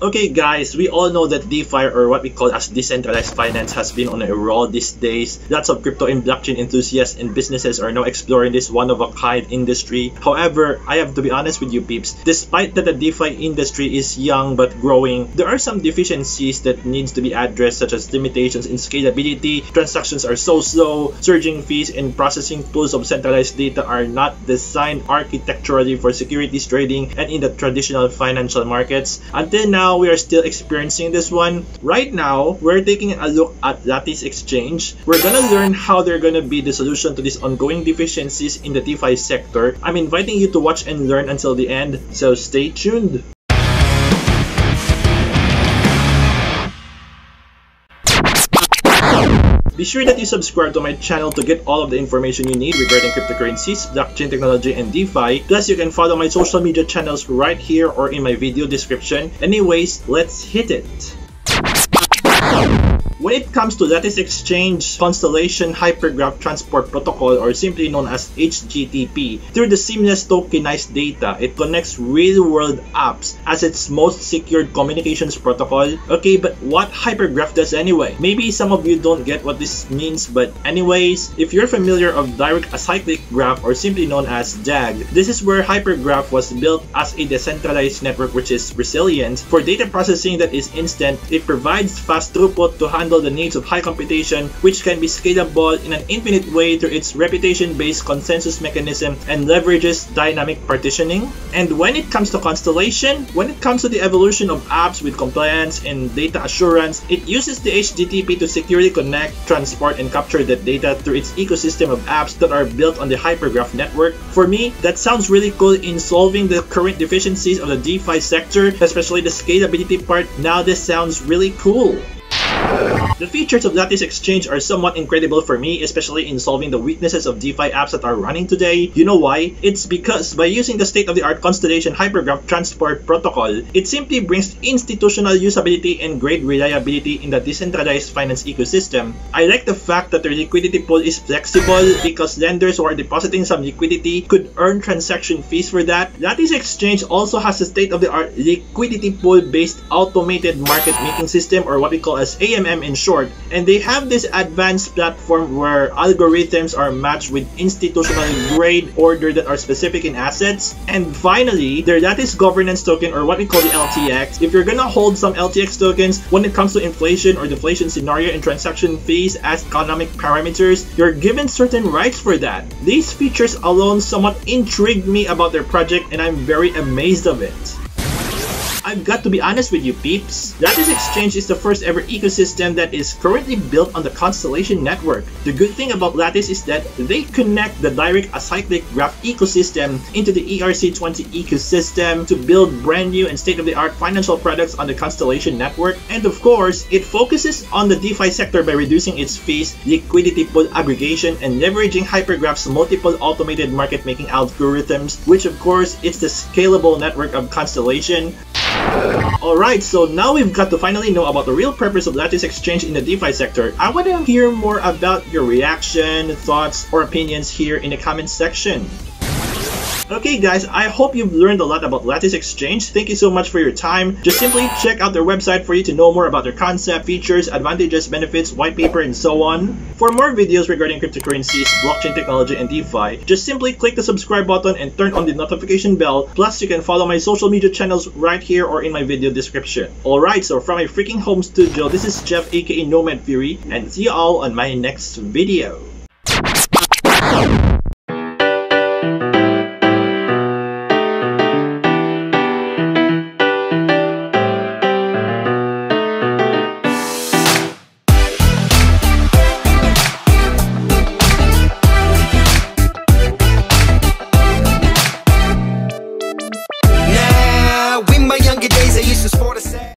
Okay guys, we all know that DeFi or what we call as decentralized finance has been on a roll these days. Lots of crypto and blockchain enthusiasts and businesses are now exploring this one-of-a-kind industry. However, I have to be honest with you peeps, despite that the DeFi industry is young but growing, there are some deficiencies that needs to be addressed such as limitations in scalability, transactions are so slow, surging fees and processing pools of centralized data are not designed architecturally for securities trading and in the traditional financial markets. Until now, now we are still experiencing this one. Right now, we're taking a look at Lattice Exchange. We're gonna learn how they're gonna be the solution to these ongoing deficiencies in the DeFi sector. I'm inviting you to watch and learn until the end, so stay tuned. Be sure that you subscribe to my channel to get all of the information you need regarding cryptocurrencies, blockchain technology, and DeFi. Plus, you can follow my social media channels right here or in my video description. Anyways, let's hit it! When it comes to Lattice Exchange Constellation Hypergraph Transport Protocol or simply known as HGTP, through the seamless tokenized data, it connects real-world apps as its most secured communications protocol. Okay, but what Hypergraph does anyway? Maybe some of you don't get what this means, but anyways, if you're familiar of Direct Acyclic Graph or simply known as DAG, this is where Hypergraph was built as a decentralized network which is resilient. For data processing that is instant, it provides fast throughput to handle handle the needs of high computation, which can be scalable in an infinite way through its reputation-based consensus mechanism and leverages dynamic partitioning. And when it comes to Constellation, when it comes to the evolution of apps with compliance and data assurance, it uses the HGTP to securely connect, transport, and capture that data through its ecosystem of apps that are built on the Hypergraph network. For me, that sounds really cool in solving the current deficiencies of the DeFi sector, especially the scalability part. Now this sounds really cool. The features of Lattice Exchange are somewhat incredible for me, especially in solving the weaknesses of DeFi apps that are running today. You know why? It's because by using the state-of-the-art Constellation Hypergraph Transport Protocol, it simply brings institutional usability and great reliability in the decentralized finance ecosystem. I like the fact that the liquidity pool is flexible because lenders who are depositing some liquidity could earn transaction fees for that. Lattice Exchange also has a state-of-the-art liquidity pool-based automated market making system or what we call as AMM in short short. And they have this advanced platform where algorithms are matched with institutional grade order that are specific in assets. And finally, their lattice governance token or what we call the LTX. If you're gonna hold some LTX tokens when it comes to inflation or deflation scenario and transaction fees as economic parameters, you're given certain rights for that. These features alone somewhat intrigued me about their project and I'm very amazed of it. I've got to be honest with you peeps. Lattice Exchange is the first ever ecosystem that is currently built on the Constellation network. The good thing about Lattice is that they connect the direct acyclic graph ecosystem into the ERC20 ecosystem to build brand new and state-of-the-art financial products on the Constellation network. And of course, it focuses on the DeFi sector by reducing its fees, liquidity pool aggregation, and leveraging Hypergraph's multiple automated market making algorithms, which of course is the scalable network of Constellation. Alright, so now we've got to finally know about the real purpose of Lattice Exchange in the DeFi sector. I want to hear more about your reaction, thoughts, or opinions here in the comments section. Okay guys, I hope you've learned a lot about Lattice Exchange. Thank you so much for your time. Just simply check out their website for you to know more about their concept, features, advantages, benefits, white paper, and so on. For more videos regarding cryptocurrencies, blockchain technology, and DeFi, just simply click the subscribe button and turn on the notification bell. Plus, you can follow my social media channels right here or in my video description. Alright, so from my freaking home studio, this is Jeff aka Nomad Fury, and see you all on my next video.